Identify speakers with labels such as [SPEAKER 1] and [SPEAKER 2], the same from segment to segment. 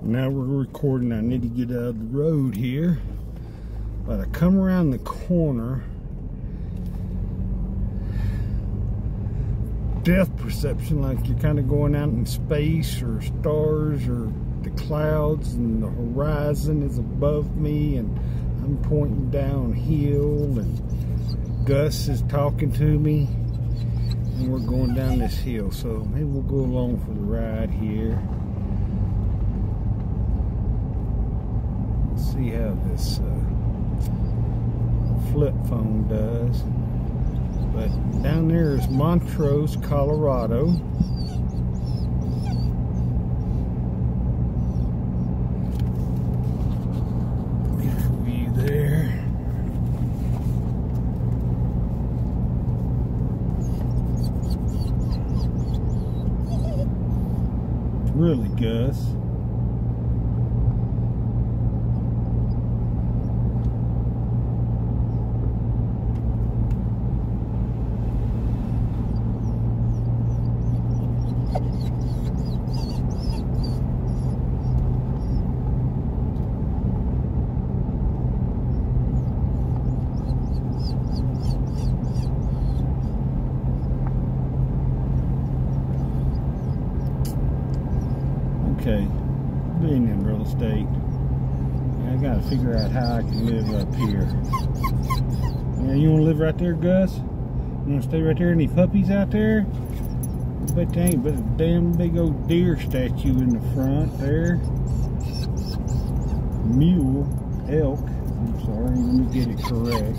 [SPEAKER 1] Now we're recording. I need to get out of the road here. But I come around the corner. Depth perception, like you're kind of going out in space or stars or the clouds and the horizon is above me and I'm pointing downhill and Gus is talking to me and we're going down this hill so maybe we'll go along for the ride here see how this uh, flip phone does. But down there is Montrose Colorado. There. Really Gus okay, being in real estate, I gotta figure out how I can live up here. Yeah, you wanna live right there, Gus? You wanna stay right there? Any puppies out there? I bet ain't but a damn big old deer statue in the front there. Mule, elk. I'm sorry, let me get it correct.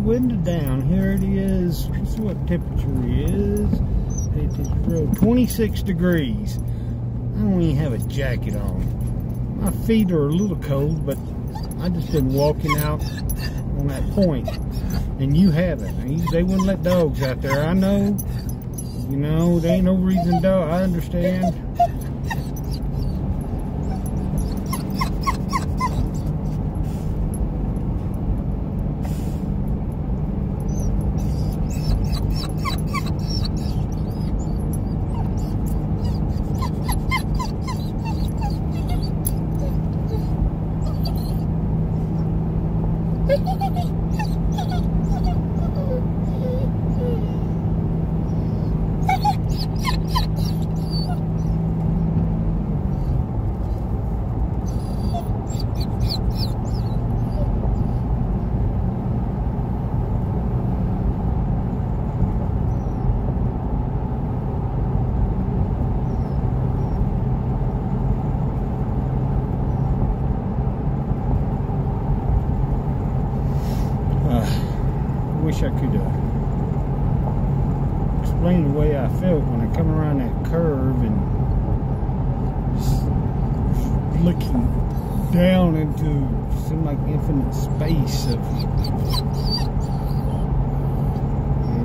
[SPEAKER 1] window down. Here it is. Let's see what temperature is. It is real 26 degrees. I don't even have a jacket on. My feet are a little cold, but I just been walking out on that point, and you haven't. They wouldn't let dogs out there. I know. You know, there ain't no reason dog. I understand. フフフ。Felt when I come around that curve and looking down into seemed like infinite space of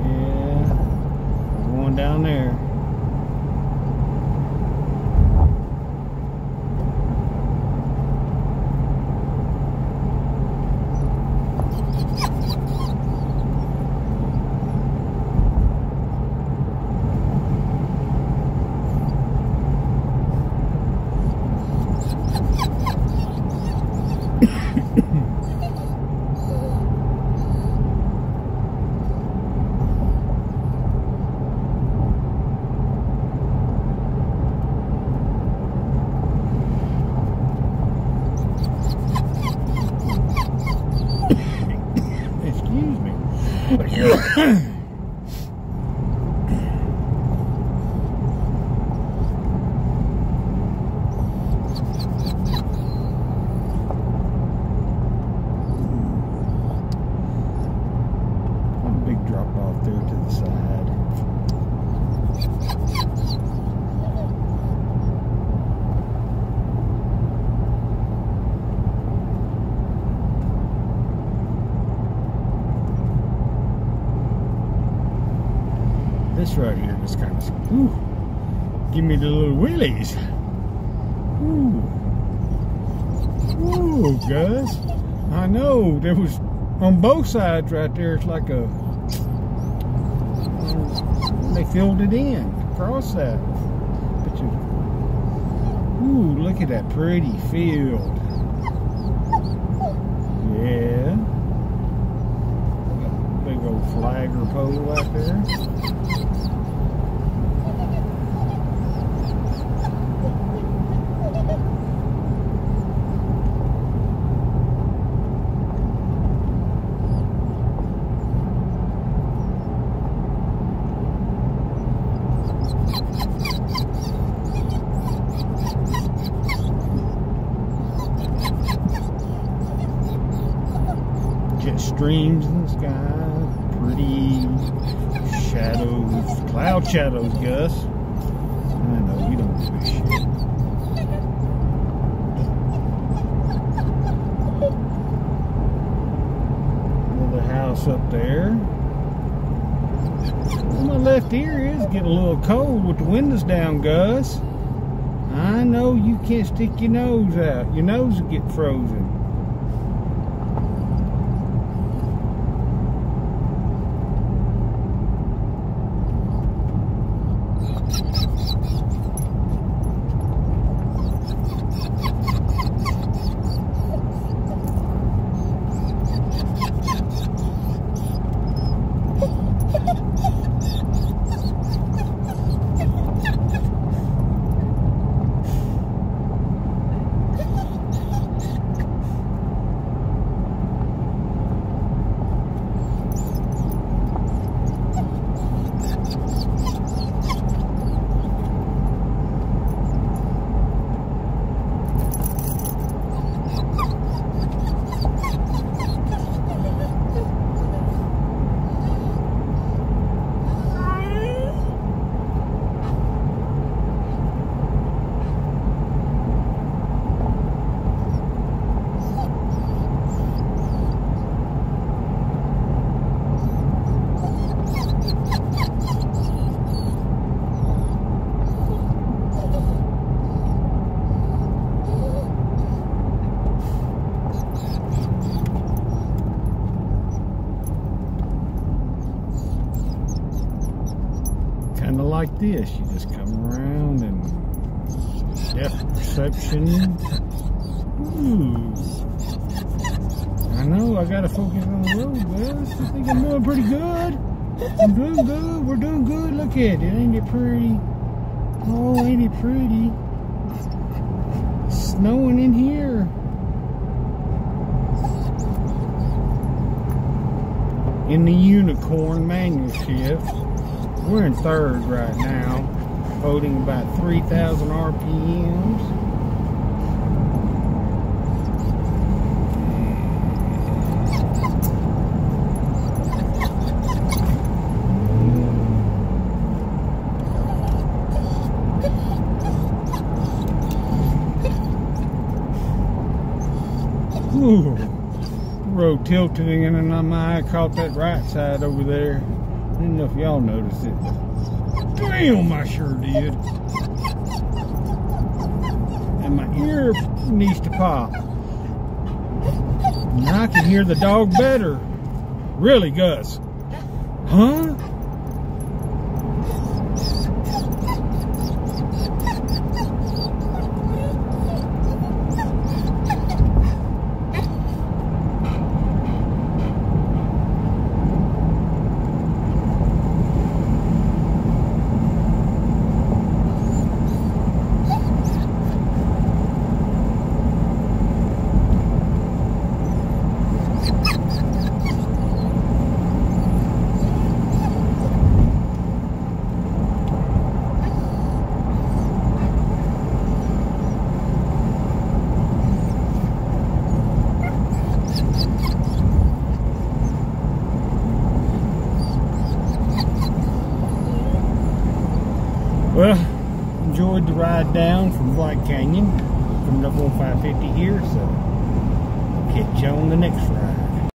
[SPEAKER 1] yeah going down there This right here just kind of, give me the little willies. Ooh, Gus. I know, there was, on both sides right there, it's like a, they filled it in, across that. But you, ooh, look at that pretty field. Yeah. Big old flagger pole out there. Streams in the sky, pretty shadows, cloud shadows, Gus. I know you don't give shit. Another house up there. Well, my left ear is getting a little cold with the windows down, Gus. I know you can't stick your nose out. Your nose will get frozen. kind of like this. You just come around and depth perception. Ooh. I know, I gotta focus on the road, guys. I think I'm doing pretty good. I'm doing good. We're doing good. Look at it. Ain't it pretty? Oh, ain't it pretty? Snowing in here. In the unicorn manual shift. We're in third right now, holding about 3,000 RPMs. Ooh, road tilted in and my eye caught that right side over there. I don't know if y'all noticed it. Damn, I sure did. And my ear needs to pop. Now I can hear the dog better. Really, Gus? Huh? Well, enjoyed the ride down from White Canyon from the 550 here, so catch you on the next ride.